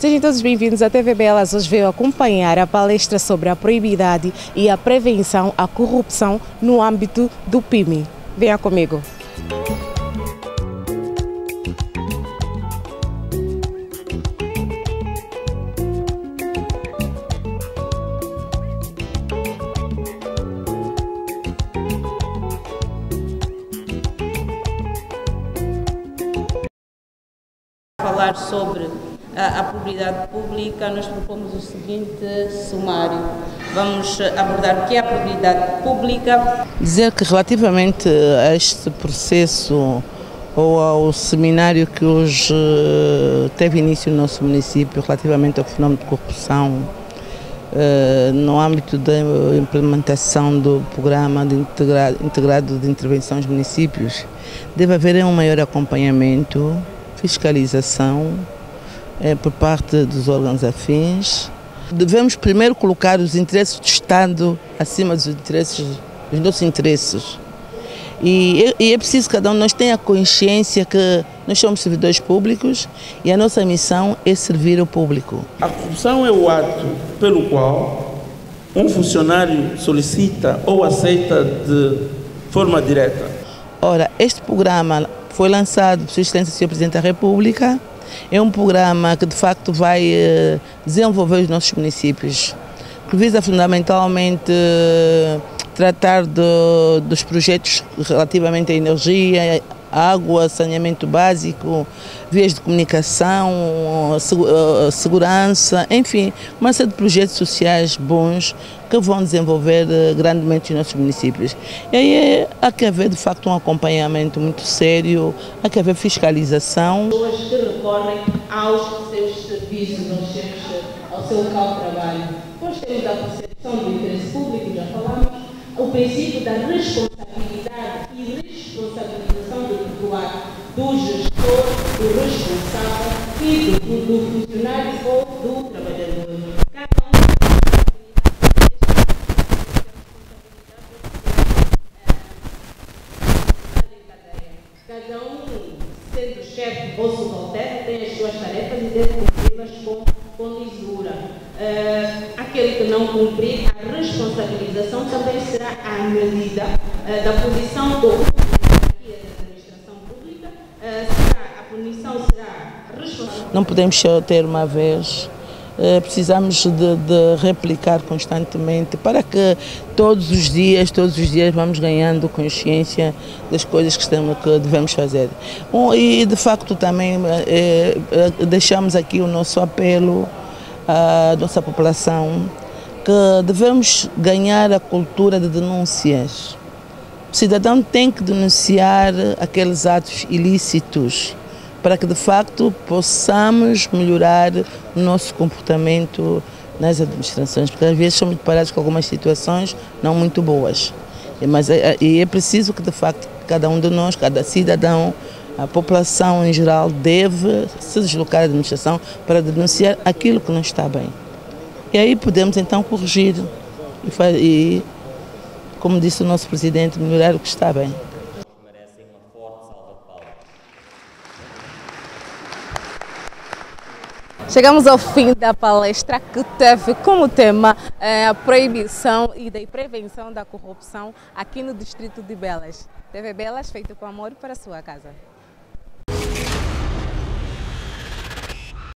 Sejam todos bem-vindos à TV Belas. Hoje veio acompanhar a palestra sobre a proibidade e a prevenção à corrupção no âmbito do PIMI. Venha comigo. falar sobre a propriedade pública, nós propomos o seguinte sumário. Vamos abordar o que é a propriedade pública. Dizer que relativamente a este processo ou ao seminário que hoje eh, teve início no nosso município relativamente ao fenómeno de corrupção, eh, no âmbito da implementação do programa de integrado, integrado de intervenção aos municípios, deve haver um maior acompanhamento, fiscalização eh, por parte dos órgãos afins. Devemos primeiro colocar os interesses do Estado acima dos interesses, dos nossos interesses. E, e é preciso que cada um de nós tenha consciência que nós somos servidores públicos e a nossa missão é servir o público. A corrupção é o ato pelo qual um funcionário solicita ou aceita de forma direta. Ora, este programa foi lançado por Sua Excelência Sr. Presidente da República. É um programa que de facto vai eh, desenvolver os nossos municípios, que visa fundamentalmente tratar de, dos projetos relativamente à energia, água, saneamento básico, vias de comunicação, segurança, enfim, uma série de projetos sociais bons que vão desenvolver grandemente os nossos municípios. E aí há que haver de facto um acompanhamento muito sério, há que haver fiscalização. Pessoas que recorrem aos seus serviços, aos seus, ao seu local de trabalho. Nós temos a concepção do interesse público, já o princípio da responsabilidade e responsabilização do titular, do gestor, do responsável e do, do funcionário ou do trabalhador. Cada um Cada um, sendo chefe ou subalterno, tem as suas tarefas e deve cumpri-las com, com lisura. Uh, aquele que não cumprir, a responsabilização também será à medida uh, da posição do Não podemos só ter uma vez. Precisamos de, de, replicar constantemente para que todos os dias, todos os dias vamos ganhando consciência das coisas que, estamos, que devemos fazer. Bom, e de facto também eh, deixamos aqui o nosso apelo à nossa população que devemos ganhar a cultura de denúncias. O cidadão tem que denunciar aqueles atos ilícitos para que de facto possamos melhorar o nosso comportamento nas administrações, porque às vezes somos deparados com algumas situações não muito boas. Mas é, e é preciso que de facto cada um de nós, cada cidadão, a população em geral deve se deslocar à administração para denunciar aquilo que não está bem. E aí podemos então corrigir e como disse o nosso presidente, melhorar o que está bem. Chegamos ao fim da palestra que teve como tema a proibição e da prevenção da corrupção aqui no distrito de Belas. TV Belas, feito com amor para a sua casa.